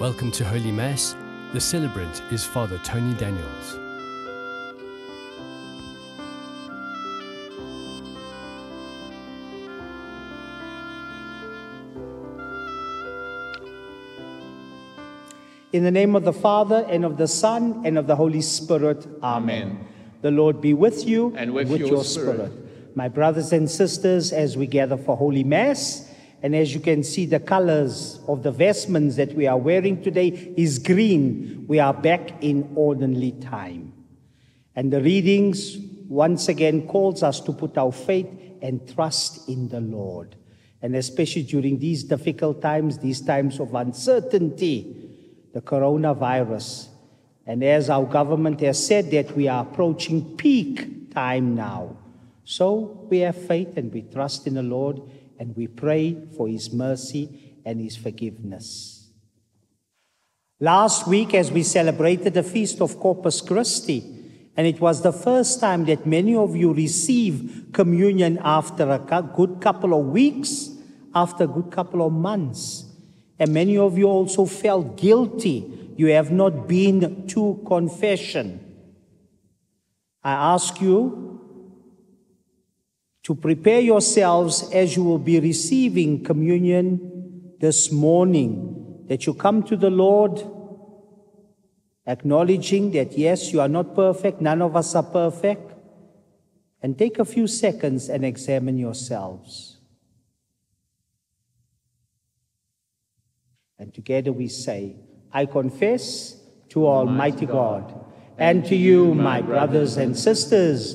Welcome to Holy Mass. The celebrant is Father Tony Daniels. In the name of the Father, and of the Son, and of the Holy Spirit. Amen. Amen. The Lord be with you And with your spirit. My brothers and sisters, as we gather for Holy Mass, and as you can see, the colors of the vestments that we are wearing today is green. We are back in ordinary time. And the readings once again calls us to put our faith and trust in the Lord. And especially during these difficult times, these times of uncertainty, the coronavirus. And as our government has said that we are approaching peak time now. So we have faith and we trust in the Lord and we pray for his mercy and his forgiveness. Last week, as we celebrated the feast of Corpus Christi, and it was the first time that many of you received communion after a good couple of weeks, after a good couple of months. And many of you also felt guilty. You have not been to confession. I ask you to prepare yourselves as you will be receiving communion this morning, that you come to the Lord acknowledging that yes, you are not perfect, none of us are perfect, and take a few seconds and examine yourselves. And together we say, I confess to Almighty God and to you, my brothers and sisters,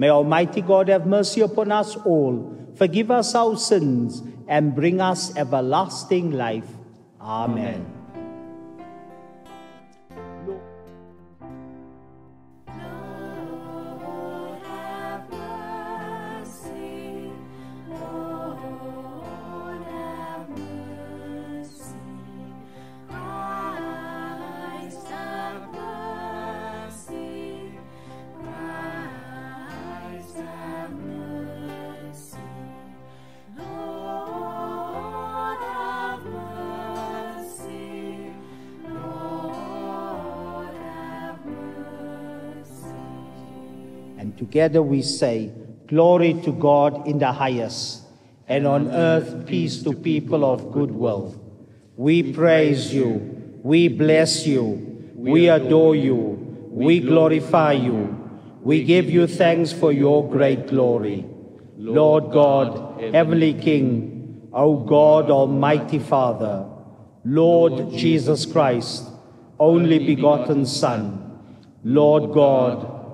May Almighty God have mercy upon us all, forgive us our sins, and bring us everlasting life. Amen. Lord together we say, Glory to God in the highest, and on earth peace to people of good will. We praise you, we bless you, we adore you, we glorify you, we give you thanks for your great glory. Lord God, Heavenly King, O God, Almighty Father, Lord Jesus Christ, only begotten Son, Lord God,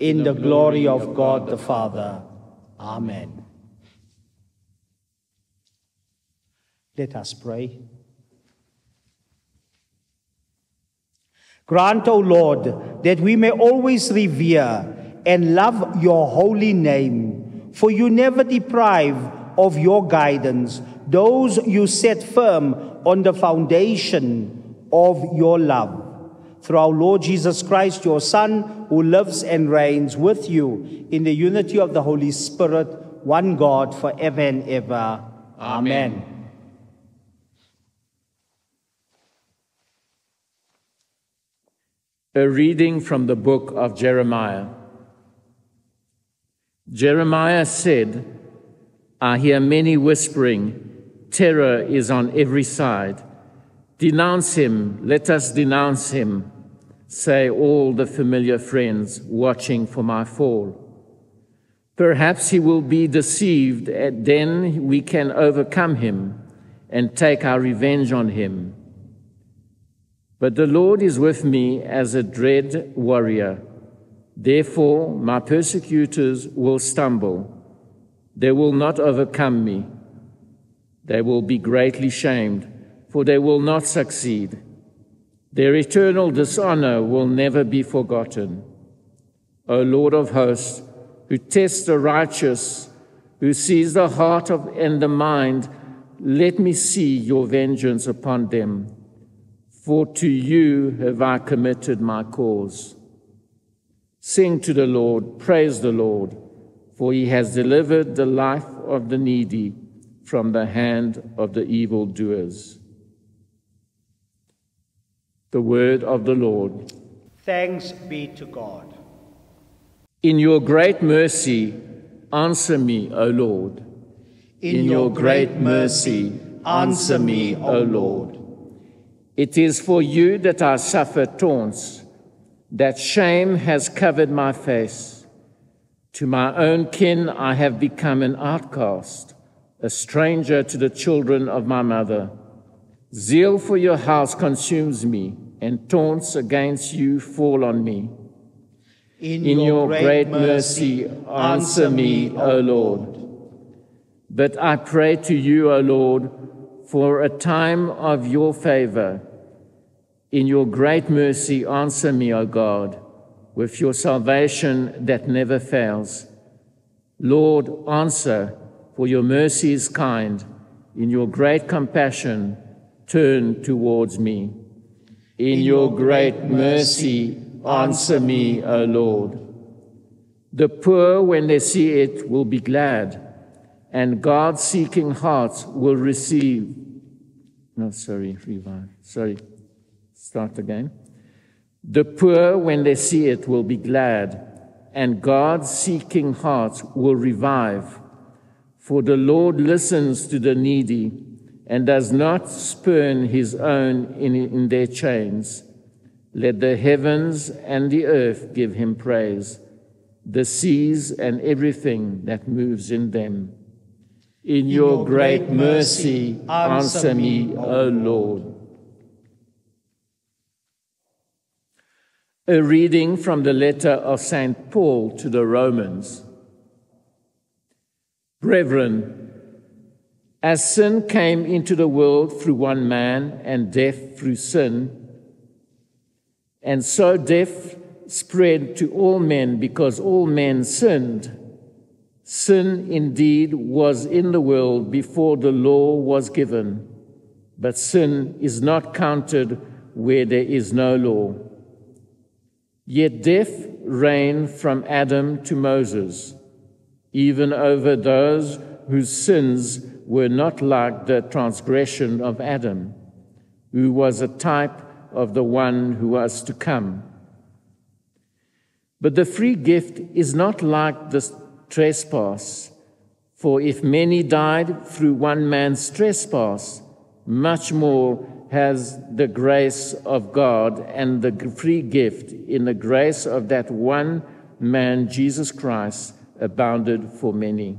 in the glory of God the Father. Amen. Let us pray. Grant, O Lord, that we may always revere and love your holy name, for you never deprive of your guidance those you set firm on the foundation of your love. Through our Lord Jesus Christ, your Son, who lives and reigns with you in the unity of the Holy Spirit, one God, forever and ever. Amen. A reading from the book of Jeremiah. Jeremiah said, I hear many whispering, terror is on every side. Denounce him, let us denounce him. say all the familiar friends watching for my fall. Perhaps he will be deceived, and then we can overcome him and take our revenge on him. But the Lord is with me as a dread warrior. Therefore, my persecutors will stumble. They will not overcome me. They will be greatly shamed, for they will not succeed. Their eternal dishonor will never be forgotten. O Lord of hosts, who tests the righteous, who sees the heart of and the mind, let me see your vengeance upon them. For to you have I committed my cause. Sing to the Lord, praise the Lord, for he has delivered the life of the needy from the hand of the evildoers. The word of the Lord. Thanks be to God. In your great mercy, answer me, O Lord. In your great mercy, answer me, O Lord. It is for you that I suffer taunts, that shame has covered my face. To my own kin I have become an outcast, a stranger to the children of my mother. Zeal for your house consumes me, and taunts against you fall on me. In your great mercy, answer me, O Lord. But I pray to you, O Lord, for a time of your favor. In your great mercy, answer me, O God, with your salvation that never fails. Lord, answer, for your mercy is kind. In your great compassion, turn towards me. In your great mercy, answer me, O Lord. The poor, when they see it, will be glad, and God seeking hearts will receive. No, sorry, revive. Sorry, start again. The poor, when they see it, will be glad, and God seeking hearts will revive. For the Lord listens to the needy and does not spurn his own in, in their chains. Let the heavens and the earth give him praise, the seas and everything that moves in them. In your great mercy, answer me, O Lord. A reading from the letter of St. Paul to the Romans. Brethren, as sin came into the world through one man and death through sin, and so death spread to all men because all men sinned. Sin indeed was in the world before the law was given, but sin is not counted where there is no law. Yet death reigned from Adam to Moses, even over those whose sins were not like the transgression of Adam, who was a type of the one who was to come. But the free gift is not like the trespass, for if many died through one man's trespass, much more has the grace of God and the free gift in the grace of that one man, Jesus Christ, abounded for many.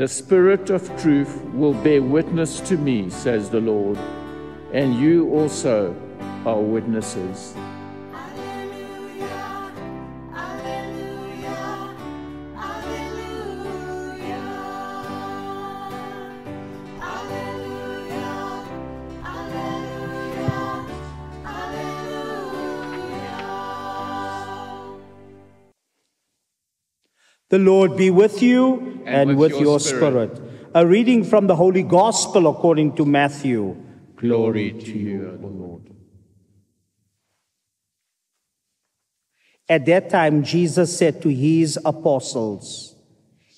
The Spirit of truth will bear witness to me, says the Lord, and you also are witnesses. The Lord be with you and, with, your, spirit. A reading from the Holy Gospel according to Matthew. Glory to you, O Lord. At that time, Jesus said to his apostles,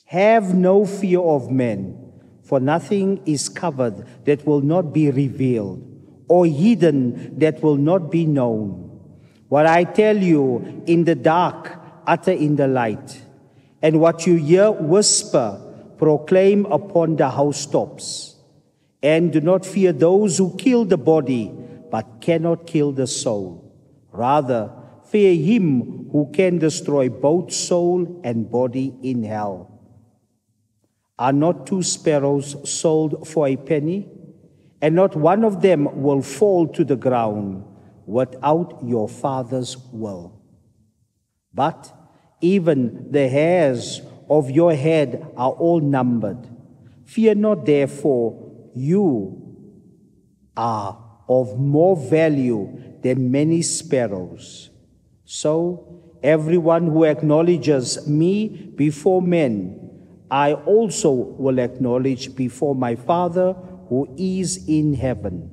Have no fear of men, for nothing is covered that will not be revealed, or hidden that will not be known. What I tell you in the dark, utter in the light, and what you hear whisper, proclaim upon the housetops. And do not fear those who kill the body, but cannot kill the soul. Rather, fear him who can destroy both soul and body in hell. Are not two sparrows sold for a penny? And not one of them will fall to the ground without your Father's will. But even the hairs of your head are all numbered. Fear not, therefore, you are of more value than many sparrows. So, everyone who acknowledges me before men, I also will acknowledge before my Father who is in heaven.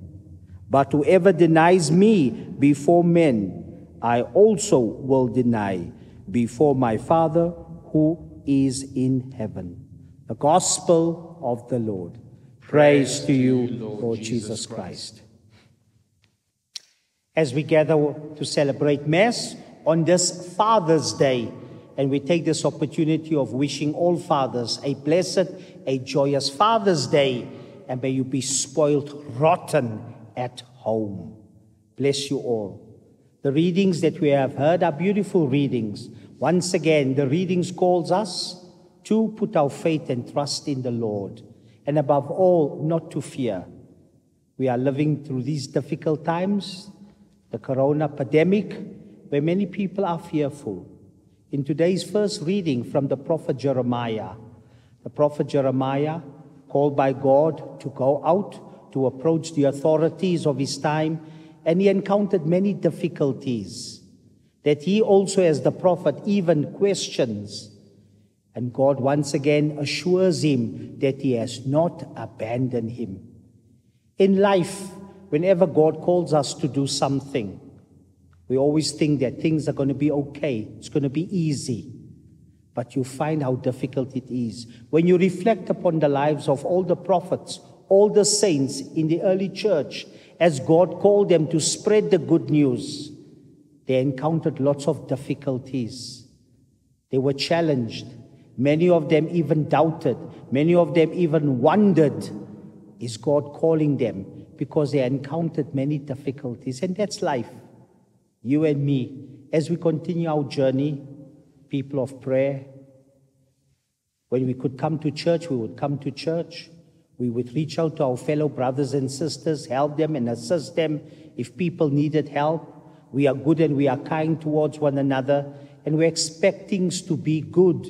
But whoever denies me before men, I also will deny before my Father who is in heaven. The Gospel of the Lord. Praise to you, Lord Jesus Christ. As we gather to celebrate Mass on this Father's Day, and we take this opportunity of wishing all fathers a blessed, a joyous Father's Day, and may you be spoiled rotten at home. Bless you all. The readings that we have heard are beautiful readings. Once again, the readings calls us to put our faith and trust in the Lord, and above all, not to fear. We are living through these difficult times, the corona pandemic, where many people are fearful. In today's first reading from the prophet Jeremiah, the prophet Jeremiah, called by God to go out to approach the authorities of his time, and he encountered many difficulties that he also, as the prophet, even questions. And God once again assures him that he has not abandoned him. In life, whenever God calls us to do something, we always think that things are going to be okay, it's going to be easy. But you find how difficult it is. When you reflect upon the lives of all the prophets, all the saints in the early church, as God called them to spread the good news, they encountered lots of difficulties. They were challenged. Many of them even doubted. Many of them even wondered is God calling them? Because they encountered many difficulties. And that's life. You and me, as we continue our journey, people of prayer, when we could come to church, we would come to church. We would reach out to our fellow brothers and sisters, help them and assist them if people needed help. We are good and we are kind towards one another, and we expect things to be good.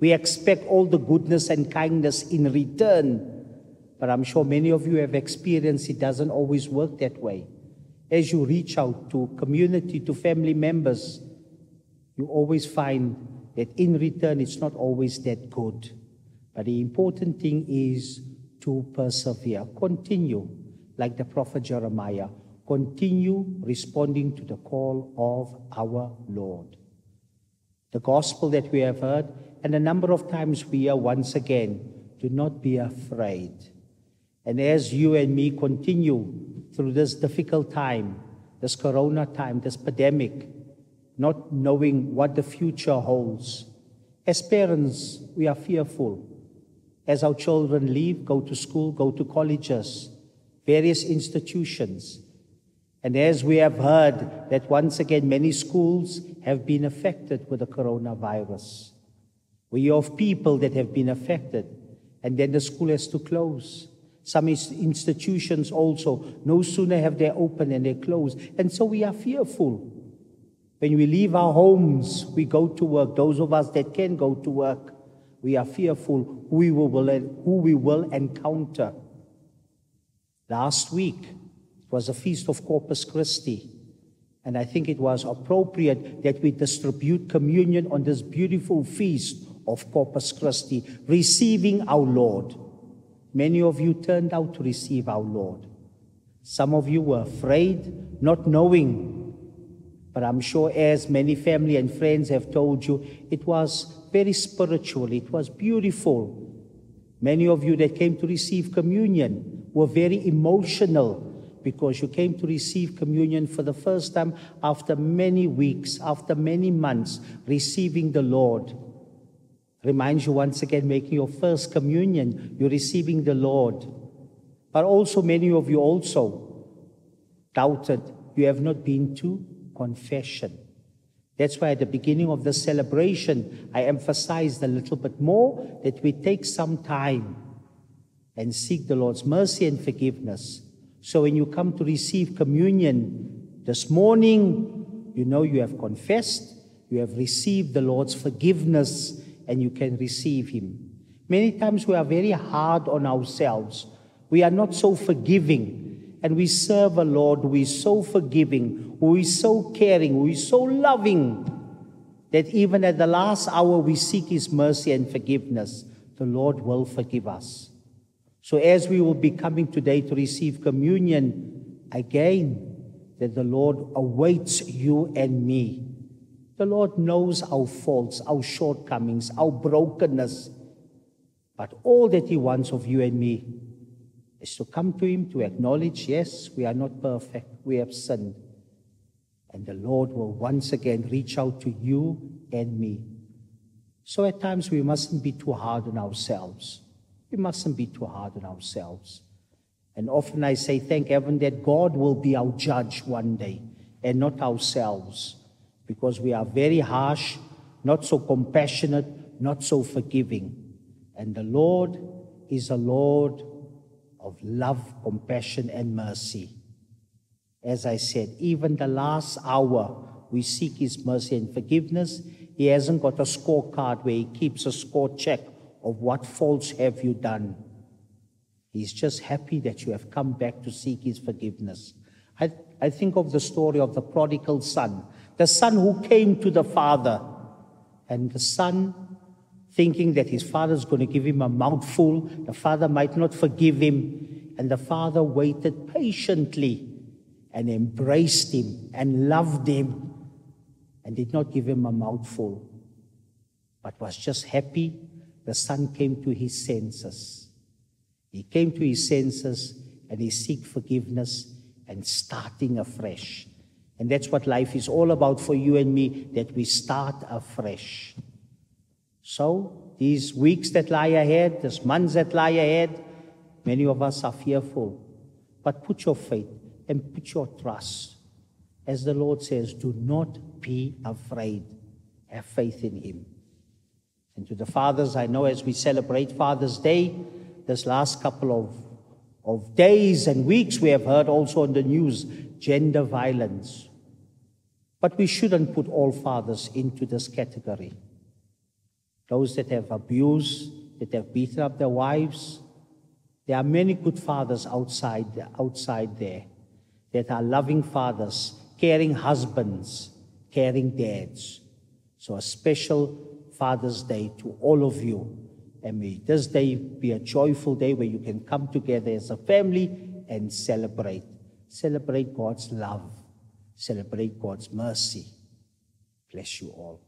We expect all the goodness and kindness in return. But I'm sure many of you have experienced it doesn't always work that way. As you reach out to community, to family members, you always find that in return it's not always that good. But the important thing is to persevere, continue, like the prophet Jeremiah, continue responding to the call of our Lord. The gospel that we have heard, and a number of times we hear once again, do not be afraid. And as you and me continue through this difficult time, this corona time, this pandemic, not knowing what the future holds, as parents, we are fearful. As our children leave, go to school, go to colleges, various institutions. And as we have heard that once again many schools have been affected with the coronavirus. We of people that have been affected, and then the school has to close. Some institutions also, no sooner have they opened and they close. And so we are fearful. When we leave our homes, we go to work. Those of us that can go to work, we are fearful who we will, who we will encounter. Last week was a feast of Corpus Christi. And I think it was appropriate that we distribute communion on this beautiful feast of Corpus Christi, receiving our Lord. Many of you turned out to receive our Lord. Some of you were afraid, not knowing. But I'm sure, as many family and friends have told you, it was very spiritual, it was beautiful. Many of you that came to receive communion were very emotional because you came to receive communion for the first time after many weeks, after many months, receiving the Lord. Reminds you once again, making your first communion, you're receiving the Lord. But also, many of you also doubted you have not been to confession. That's why at the beginning of the celebration, I emphasized a little bit more that we take some time and seek the Lord's mercy and forgiveness. So when you come to receive communion this morning, you know you have confessed, you have received the Lord's forgiveness, and you can receive Him. Many times we are very hard on ourselves. We are not so forgiving. And we serve a Lord who is so forgiving, who is so caring, who is so loving, that even at the last hour we seek His mercy and forgiveness. The Lord will forgive us. So, as we will be coming today to receive communion again, that the Lord awaits you and me. The Lord knows our faults, our shortcomings, our brokenness. But all that He wants of you and me is to come to Him to acknowledge, yes, we are not perfect, we have sinned. And the Lord will once again reach out to you and me. So at times we mustn't be too hard on ourselves. We mustn't be too hard on ourselves. And often I say, thank heaven that God will be our judge one day and not ourselves because we are very harsh, not so compassionate, not so forgiving. And the Lord is a Lord of love, compassion, and mercy. As I said, even the last hour, we seek His mercy and forgiveness. He hasn't got a scorecard where He keeps a score check of what faults have you done. He's just happy that you have come back to seek His forgiveness. I, I think of the story of the prodigal son, the son who came to the father, and the son thinking that his father's going to give him a mouthful, the father might not forgive him, and the father waited patiently and embraced him and loved him and did not give him a mouthful, but was just happy the son came to his senses. He came to his senses and he seek forgiveness and starting afresh. And that's what life is all about for you and me, that we start afresh. So, these weeks that lie ahead, these months that lie ahead, many of us are fearful. But put your faith and put your trust. As the Lord says, do not be afraid. Have faith in Him. And to the fathers, I know as we celebrate Father's Day, this last couple of, of days and weeks, we have heard also in the news gender violence. But we shouldn't put all fathers into this category. Those that have abused, that have beaten up their wives, there are many good fathers outside, outside there that are loving fathers, caring husbands, caring dads. So a special Father's Day to all of you. And may this day be a joyful day where you can come together as a family and celebrate. Celebrate God's love. Celebrate God's mercy. Bless you all.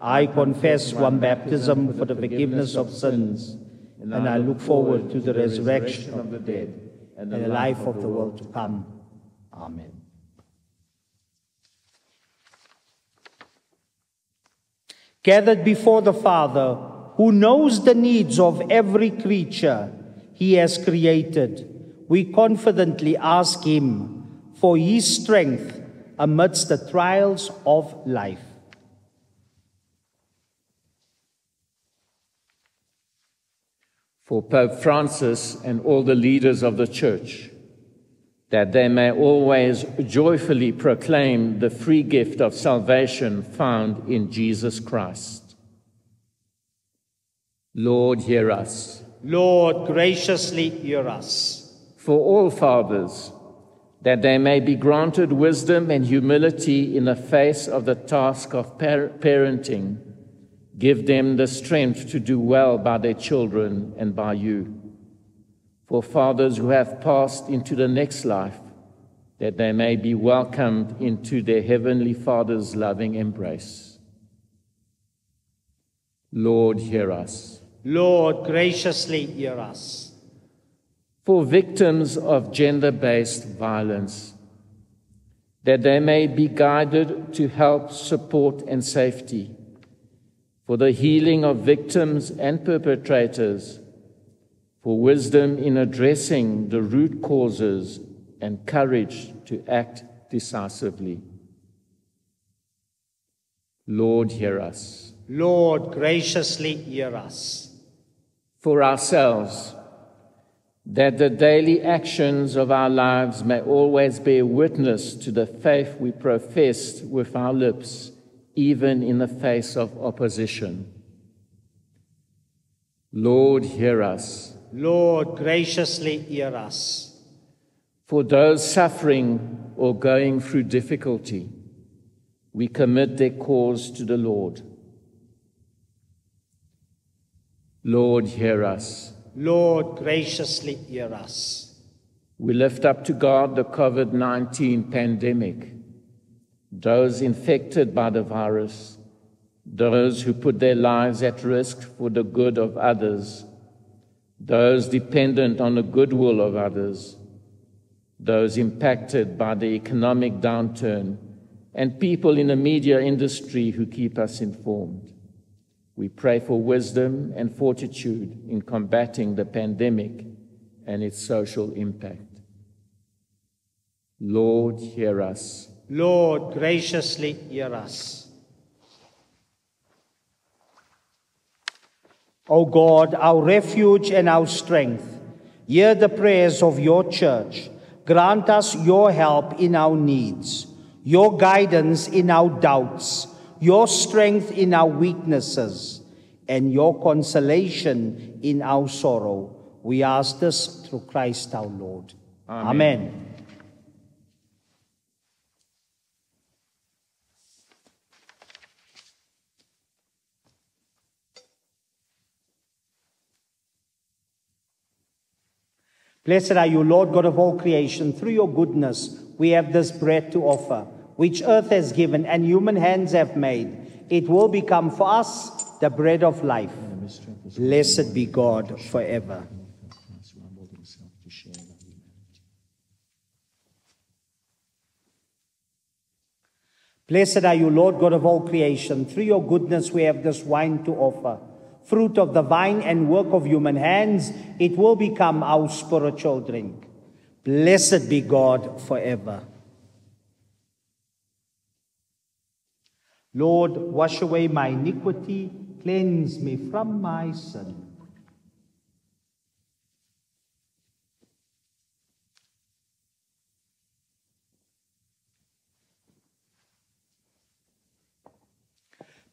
I confess one baptism for the forgiveness of sins, and I look forward to the resurrection of the dead and the life of the world to come. Amen. Gathered before the Father, who knows the needs of every creature he has created, we confidently ask him for his strength amidst the trials of life. For Pope Francis and all the leaders of the Church, that they may always joyfully proclaim the free gift of salvation found in Jesus Christ. Lord, hear us. Lord, graciously hear us. For all fathers, that they may be granted wisdom and humility in the face of the task of par- parenting Give them the strength to do well by their children and by you. For fathers who have passed into the next life, that they may be welcomed into their heavenly Father's loving embrace. Lord, hear us. Lord, graciously hear us. For victims of gender based violence, that they may be guided to help, support, and safety for the healing of victims and perpetrators, for wisdom in addressing the root causes and courage to act decisively. Lord, hear us. Lord, graciously hear us. For ourselves, that the daily actions of our lives may always bear witness to the faith we profess with our lips even in the face of opposition. Lord, hear us. Lord, graciously hear us. For those suffering or going through difficulty, we commit their cause to the Lord. Lord, hear us. Lord, graciously hear us. We lift up to God the COVID 19 pandemic those infected by the virus, those who put their lives at risk for the good of others, those dependent on the goodwill of others, those impacted by the economic downturn, and people in the media industry who keep us informed. We pray for wisdom and fortitude in combating the pandemic and its social impact. Lord, hear us. Lord, graciously hear us. O God, our refuge and our strength, hear the prayers of your church. Grant us your help in our needs, your guidance in our doubts, your strength in our weaknesses, and your consolation in our sorrow. We ask this through Christ our Lord. Amen. Amen. Blessed are you, Lord God of all creation. Through your goodness, we have this bread to offer, which earth has given and human hands have made. It will become for us the bread of life. Blessed be God forever. Blessed are you, Lord God of all creation. Through your goodness, we have this wine to offer. Fruit of the vine and work of human hands, it will become our spiritual drink. Blessed be God forever. Lord, wash away my iniquity, cleanse me from my sin.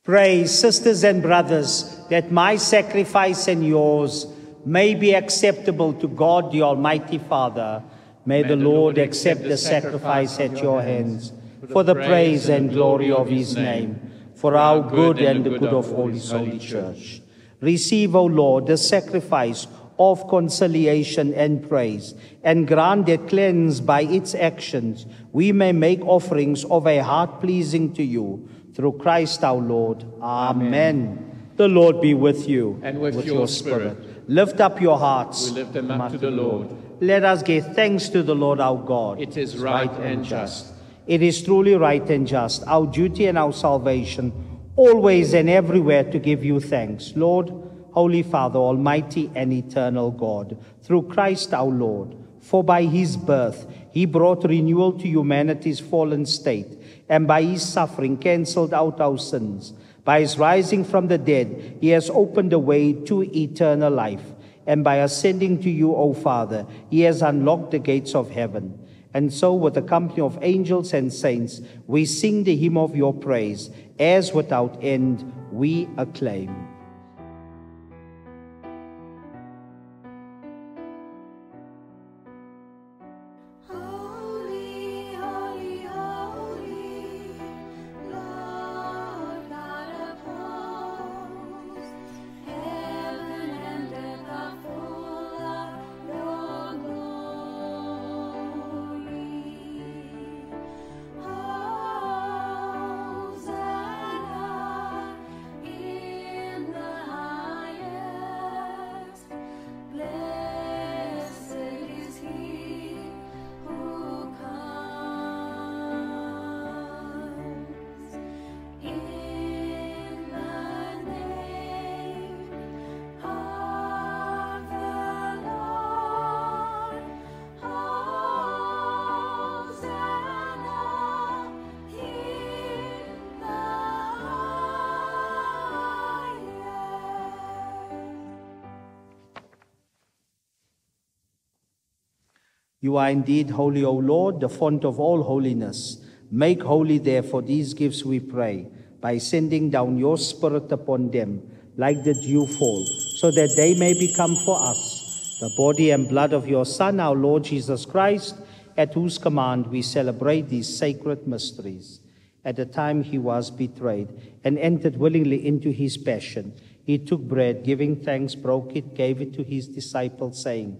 Pray, sisters and brothers, that my sacrifice and yours may be acceptable to God the Almighty Father. May, the Lord accept the sacrifice at your hands for the praise and glory of his name, for our good and the good of all his holy church. Receive, O Lord, the sacrifice of conciliation and praise, and grant that cleansed by its actions, we may make offerings of a heart pleasing to you. Through Christ our Lord. Amen. The Lord be with you. And with your spirit. Lift up your hearts. We lift them up to the Lord. Let us give thanks to the Lord our God. It is right and just. It is truly right and just, our duty and our salvation, always and everywhere to give you thanks. Lord, Holy Father, Almighty and eternal God, through Christ our Lord, for by his birth he brought renewal to humanity's fallen state, and by his suffering cancelled out our sins. By his rising from the dead, he has opened the way to eternal life. And by ascending to you, O Father, he has unlocked the gates of heaven. And so, with the company of angels and saints, we sing the hymn of your praise, as without end we acclaim. You are indeed holy, O Lord, the font of all holiness. Make holy, therefore, these gifts, we pray, by sending down your Spirit upon them, like the dewfall, so that they may become for us the body and blood of your Son, our Lord Jesus Christ, at whose command we celebrate these sacred mysteries. At the time he was betrayed and entered willingly into his passion, he took bread, giving thanks, broke it, gave it to his disciples, saying,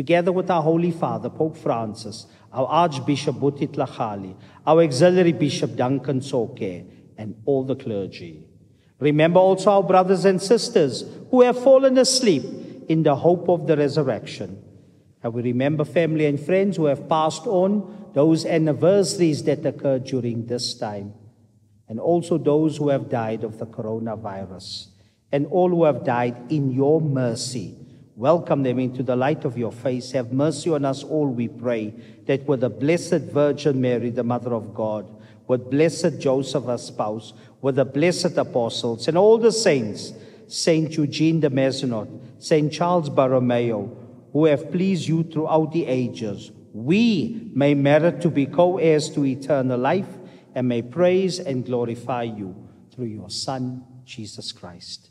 Together with our Holy Father, Pope Francis, our Archbishop Buti Tlhagale, our Auxiliary Bishop Duncan Tsoke, and all the clergy. Remember also our brothers and sisters who have fallen asleep in the hope of the resurrection. And we remember family and friends who have passed on, those anniversaries that occurred during this time, and also those who have died of the coronavirus, and all who have died in your mercy. Welcome them into the light of your face. Have mercy on us all, we pray, that with the Blessed Virgin Mary, the Mother of God, with blessed Joseph, her spouse, with the blessed apostles, and all the saints, Saint Eugene de Mazenod, Saint Charles Borromeo, who have pleased you throughout the ages, we may merit to be co heirs to eternal life and may praise and glorify you through your Son, Jesus Christ.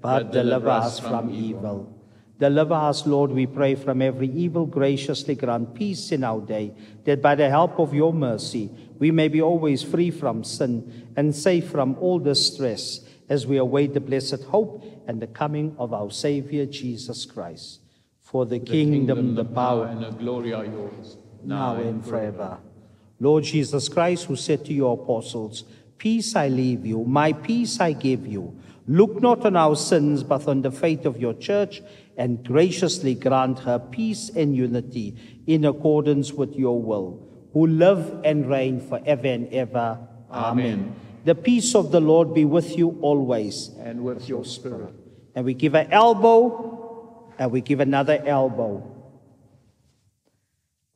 but deliver us from evil. Deliver us, Lord, we pray, from every evil. Graciously grant peace in our day, that by the help of your mercy we may be always free from sin and safe from all distress as we await the blessed hope and the coming of our Savior Jesus Christ. For the, kingdom, the power, and the glory are yours, now and forever. Lord Jesus Christ, who said to your apostles, Peace I leave you, my peace I give you. Look not on our sins, but on the faith of your church, and graciously grant her peace and unity in accordance with your will, who live and reign forever and ever. Amen. The peace of the Lord be with you always. and with your spirit. And we give an elbow, and we give another elbow.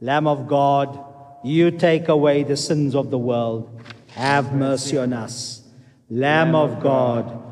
Lamb of God, you take away the sins of the world. Have mercy on us. Lamb of God,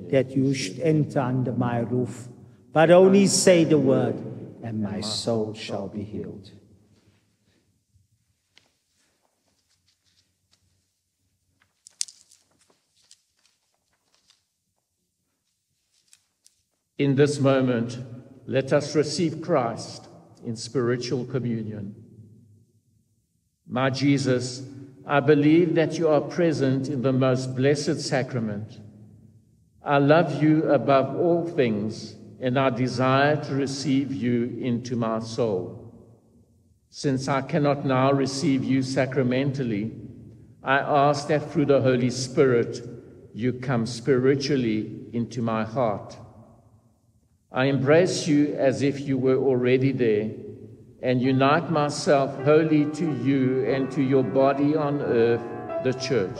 that you should enter under my roof, but only say the word, and my soul shall be healed. In this moment, let us receive Christ in spiritual communion. My Jesus, I believe that you are present in the most blessed sacrament. I love you above all things, and I desire to receive you into my soul. Since I cannot now receive you sacramentally, I ask that through the Holy Spirit you come spiritually into my heart. I embrace you as if you were already there and unite myself wholly to you and to your body on earth, the church.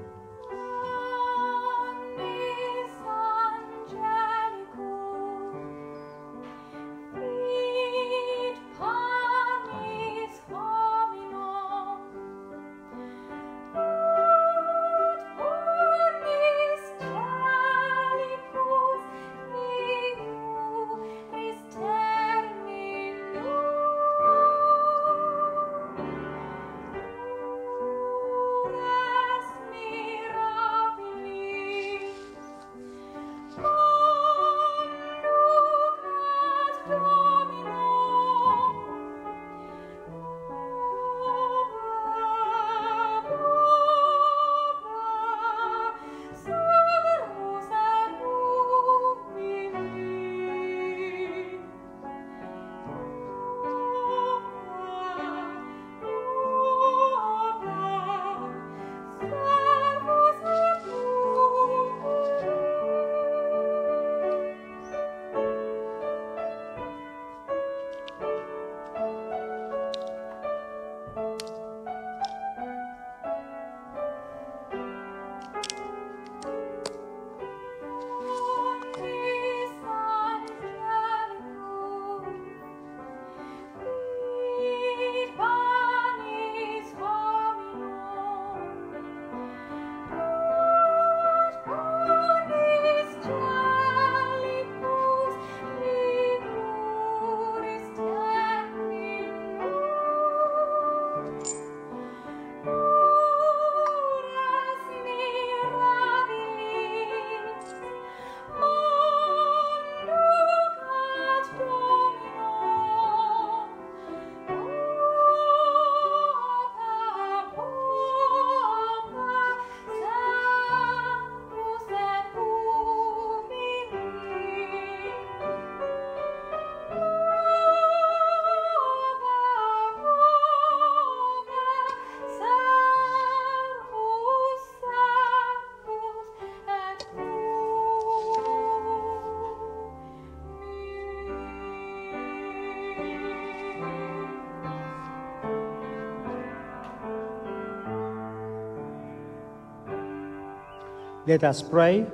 Let us pray.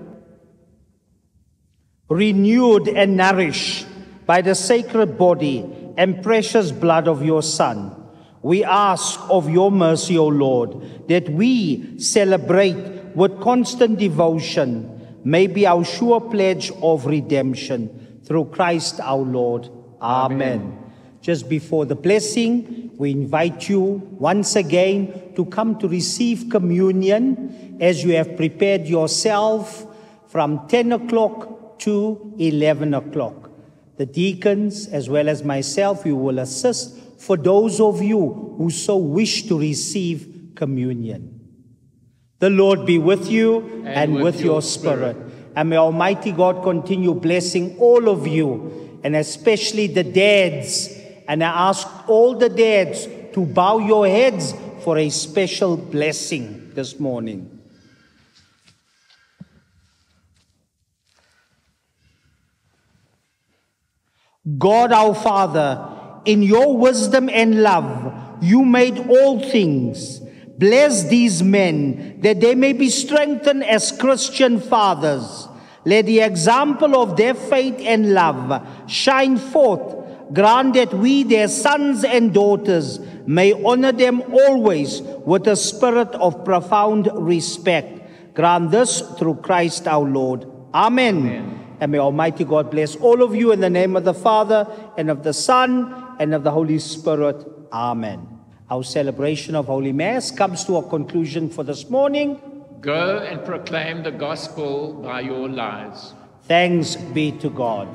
Renewed and nourished by the sacred body and precious blood of your Son, we ask of your mercy, O Lord, that we celebrate with constant devotion may be our sure pledge of redemption through Christ our Lord. Amen. Just before the blessing, we invite you once again to come to receive communion as you have prepared yourself from 10 o'clock to 11 o'clock. The deacons, as well as myself, we will assist for those of you who so wish to receive communion. The Lord be with you and, with with, your your spirit. And may Almighty God continue blessing all of you, and especially the dads. And I ask all the dads to bow your heads for a special blessing this morning. God our Father, in your wisdom and love, you made all things. Bless these men that they may be strengthened as Christian fathers. Let the example of their faith and love shine forth. Grant that we, their sons and daughters, may honor them always with a spirit of profound respect. Grant this through Christ our Lord. Amen. And may Almighty God bless all of you in the name of the Father and of the Son and of the Holy Spirit. Amen. Our celebration of Holy Mass comes to a conclusion for this morning. Go and proclaim the gospel by your lives. Thanks be to God.